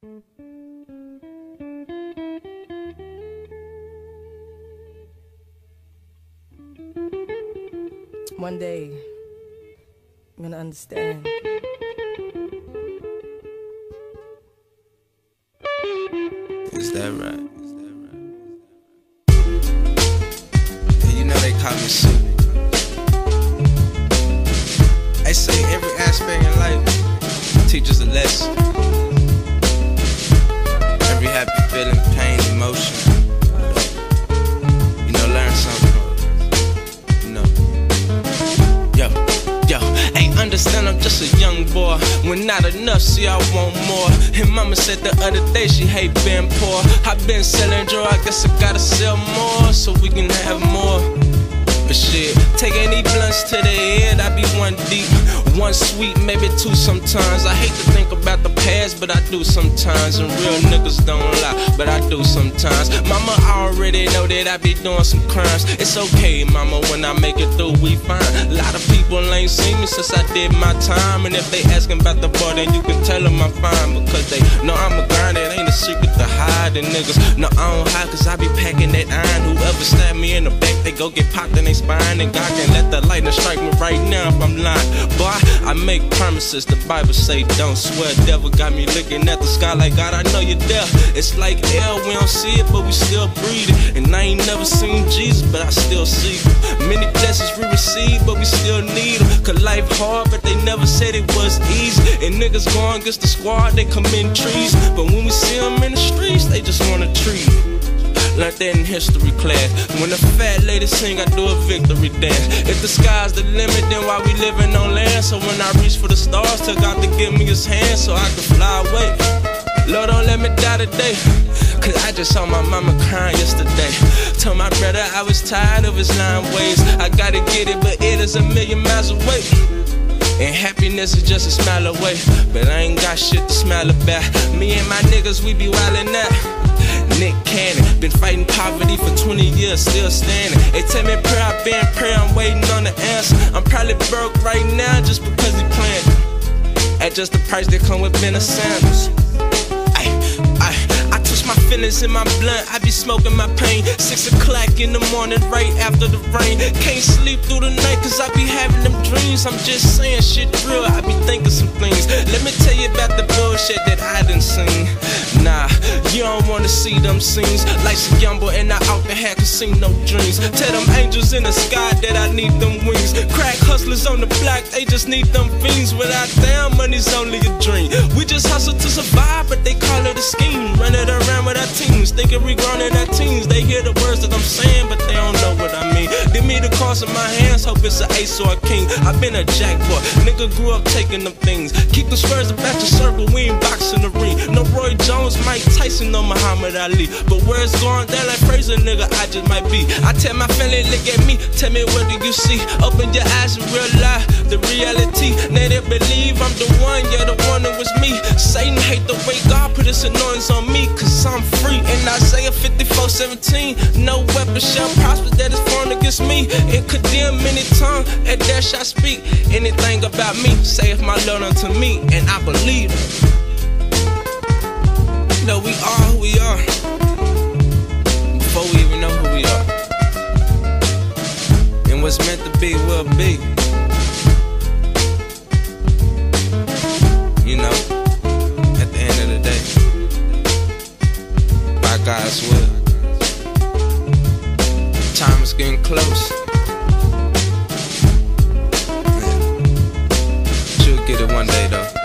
One day, I'm gonna understand. Is that right? Yeah, you know they call me Supa. They say every aspect in life teaches a lesson. Every happy feeling, pain, emotion. You know, learn something. You know. Yo, yo, ain't understand I'm just a young boy. When not enough, see I want more. And mama said the other day she hate being poor. I been selling drugs, I guess I gotta sell more so we can have more. But shit, take any blunts to the be one deep. One sweet, maybe two sometimes. I hate to think about the past, but I do sometimes. And real niggas don't lie, but I do sometimes. Mama already know that I be doing some crimes. It's okay, mama, when I make it through, we fine. A lot of people ain't seen me since I did my time. And if they asking about the boy, then you can tell them I'm fine. Because they know I'm a grind, it ain't a secret to hide. And niggas, no, I don't hide, cause I be packing that iron. Whoever stab me in the back, they go get popped in their spine. And God can let the lightning strike me right now if I'm lying. Boy, I make promises, the Bible say don't swear. Devil got me looking at the sky like God, I know you're there. It's like air, we don't see it, but we still breathe it. And I ain't never seen Jesus, but I still see him. Many blessings we receive, but we still need them. Cause life hard, but they never said it was easy. And niggas going against the squad, they come in trees. But when we see them in the streets, they just wanna treat. Learned that in history class. When the fat lady sing, I do a victory dance. If the sky's the limit, then why we living on land? So when I reach for the stars, took out to give me his hand so I could fly away. Lord, don't let me die today. Cause I just saw my mama crying yesterday. Told my brother I was tired of his lying ways. I gotta get it, but it is a million miles away. And happiness is just a smile away. But I ain't got shit to smile about. Me and my niggas, we be wildin' out. Nick Cannon, been fighting poverty for 20 years, still standing. They tell me prayer, I been praying, I'm waiting on the answer. I'm probably broke right now just because he playing. At just the price that come with Benna Sanders. Ay, ay, I twist my feelings in my blunt, I be smoking my pain. Six o'clock in the morning, right after the rain. Can't sleep through the night, cause I be having them dreams. I'm just saying shit real, I be thinking some things. Let me tell you about the bullshit that I done seen. You don't wanna see them scenes. Life's a gamble and I out the had casino dreams. Tell them angels in the sky that I need them wings. Crack hustlers on the block, they just need them fiends. Without them, money's only a dream. We just hustle to survive, but they call it a scheme. Run it around with teams, thinking in our teens. They hear the words that I'm saying, but they don't know what I mean. Give me the cards in my hands, hope it's an ace or a king. I've been a jackpot, nigga grew up taking them things. Keep the squares about your circle, we ain't boxing the ring. No Roy Jones, Mike Tyson, no Muhammad Ali. But where it's going, that like Frazier, nigga, I just might be. I tell my family, look at me, tell me what do you see? Open your eyes and realize the reality. Now they believe I'm the one, yeah, the one that was me. Satan hate the way God put his anointings on me, cause I'm free. And Isaiah 54 17, no weapon shall prosper that is formed against me. It condemn any tongue, and there shall speak anything about me. If my Lord unto me, and I believe it. You we are who we are close. You'll get it one day though.